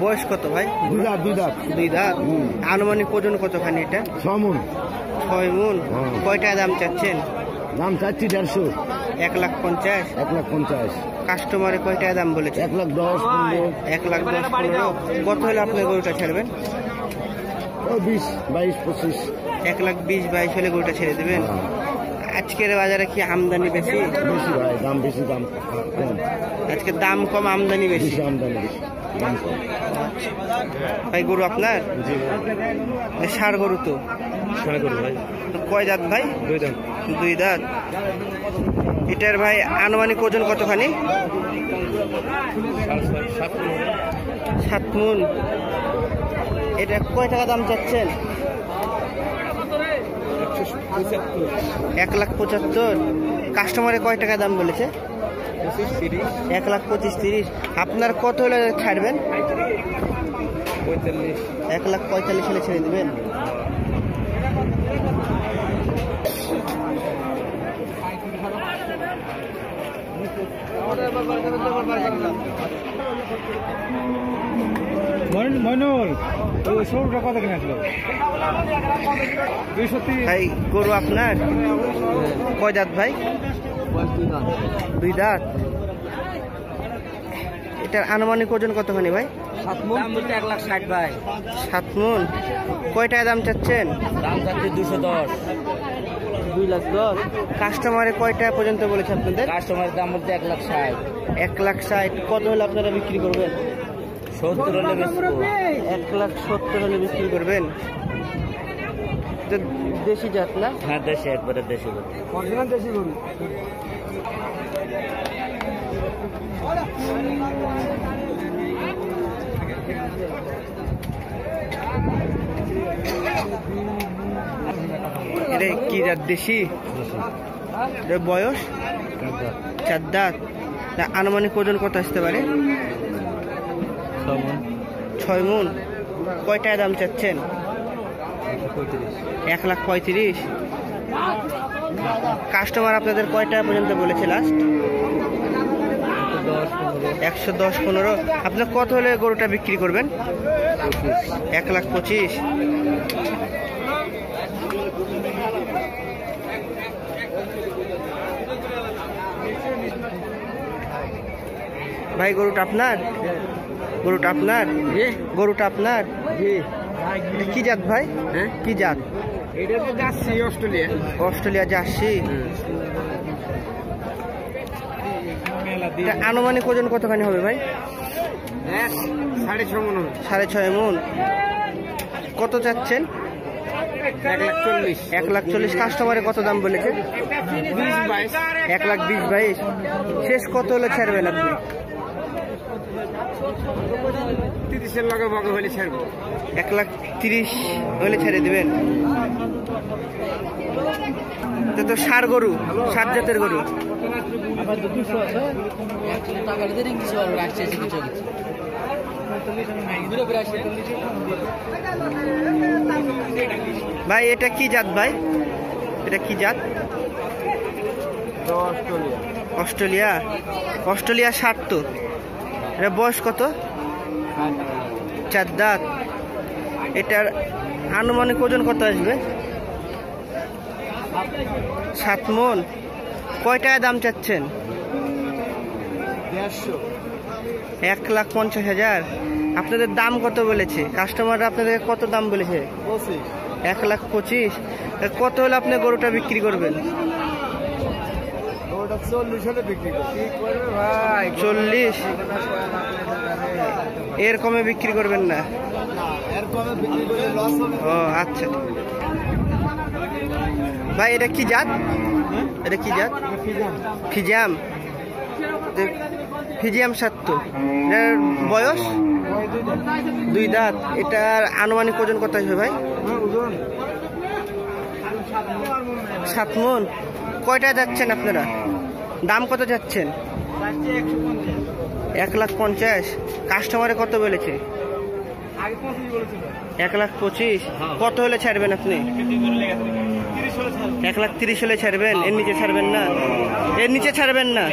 বয়স কত ভাই? দুই দাঁত দুই দাঁত দুই দাঁত আনুমানিক ওজন কতখানি এটা? সমন ছয় মন। হ্যাঁ। কয়টা দাম চাচ্ছেন? দাম চাচ্ছি দেড়শো। এক লাখ পঞ্চাশ। এক লাখ পঞ্চাশ। কাস্টমারে কয়টা দাম বলেছে? এক লাখ দশ পনেরো। এক লাখ দশ পনেরো। কত হলে আপনি গরুটা ছাড়বেন? বিশ বাইশ পঁচিশ। এক লাখ বিশ বাইশ হলে গরুটা ছেড়ে দেবেন? আজকের বাজারে কি আমদানি বেশি? বেশি ভাই দাম বেশি দাম কম। আজকে দাম কম আমদানি বেশি? আমদানি বেশি দাম কম। ভাই গরু আপনার? ষাড় গরু তো? ভাই। কয় দাঁত ভাই? দুই দাঁত। দুই দাঁত। এটার ভাই আনুমানিক ওজন কতখানি? সাত মন। এটা কয় টাকা দাম চাচ্ছেন? এক লাখ পঁচাত্তর। কাস্টমারে কয় টাকা দাম বলেছে? এক লাখ পঁচিশ তিরিশ। আপনার কত হলে ছাড়বেন? এক লাখ পঁয়তাল্লিশ হলে ছেড়ে দেবেন। মইনুল ওই সরুটা কত কিনে আসলো? দুইশো ভাই গরু আপনার? কয় দাঁত ভাই? দুই দাঁত। এটার আনুমানিক ওজন কতখানি ভাই। সাত মন। কয় টাকা দাম চাচ্ছেন? দাম চাচ্ছে দুশো দশ। দুই লাখ দশ। কাস্টমারে কয় টাকা পর্যন্ত বলেছে আপনাদের? কাস্টমারের দাম বলতে এক লাখ ষাট। এক লাখ ষাট। কত হলে আপনারা বিক্রি করবেন? সত্তর হলে এক লাখ সত্তর হলে বিক্রি করবেন? দেশি জাত না? হ্যাঁ দেশে একবারে দেশে গরু। এটা কি জাত দেশি? বয়স? চার দাঁত আনুমানিক ওজন কত আসতে পারে? ছয় মন। কয়টায় দাম চাচ্ছেন? এক লাখ পঁয়ত্রিশ। কাস্টমার আপনাদের কয়টা পর্যন্ত বলেছে লাস্ট? একশো দশ পনেরো। আপনার কত হলে গরুটা বিক্রি করবেন? এক লাখ পঁচিশ। ভাই গরুটা আপনার? গরুটা আপনার? গরুটা আপনার? কি জাত ভাই? কি জাত? যাচ্ছি অস্ট্রেলিয়া। Australia jersey. এটা আনুমানিক ওজন কতখানি হবে ভাই? সাড়ে ছ সাড়ে ছয় মন। কত চাচ্ছেন? এক লাখ চল্লিশ। কাস্টমারে কত দাম বলেছে? এক লাখ বিশ। বাইশ শেষ কত হলে ছাড়বেন আপনি? তিরিশের লগে বগে হলে ছাড়বো। এক লাখ তিরিশ হলে ছেড়ে দিবেন। এটা তো সার গরু সার জাতের গরু। ভাই, এটা কি জাত ভাই? এটা কি জাত? অস্ট্রেলিয়া। অস্ট্রেলিয়া অস্ট্রেলিয়া ষাট তো। এটা বয়স কত? চার দাঁত। এটার আনুমানিক ওজন কত আসবে? সাত মন। কয় টাকা দাম চাচ্ছেন? এক লাখ পঞ্চাশ হাজার। আপনাদের দাম কত বলেছে? কাস্টমাররা আপনাদের কত দাম বলেছে? এক লাখ পঁচিশ। তা কত হলে আপনি গরুটা বিক্রি করবেন? চল্লিশ হলে বিক্রি করব কি করবে ভাই? চল্লিশ। এর কমে বিক্রি করবেন না? ও আচ্ছা। ভাই, এটা কি জাত? এটা কি জাত? ফিজিয়াম। যে- ফিজিয়াম সাত্তর এটার বয়স? দুই দাঁত। এটার আনুমানিক ওজন কত আসবে ভাই? সাত মন। কয়টা যাচ্ছেন আপনারা? দাম কত যাচ্ছেন? এক লাখ পঞ্চাশ। কাস্টমারে কত বলেছে? এক লাখ পঁচিশ? কত হলে ছাড়বেন আপনি? এক লাখ তিরিশ হলে ছাড়বেন? এর নিচে ছাড়বেন না? এর নিচে ছাড়বেন না?